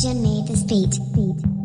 This beat. beat.